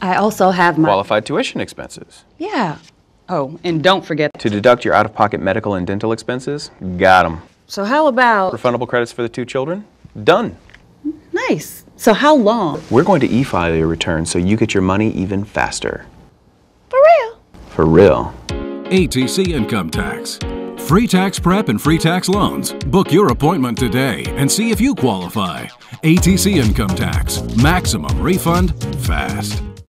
I also have my. Qualified tuition expenses. Yeah. Oh, and don't forget. To deduct your out-of-pocket medical and dental expenses? Got them. So, how about. Refundable credits for the two children? Done. Nice. So, how long? We're going to e-file your return so you get your money even faster. For real? For real. ATC Income Tax. Free tax prep and free tax loans. Book your appointment today and see if you qualify. ATC Income Tax. Maximum refund fast.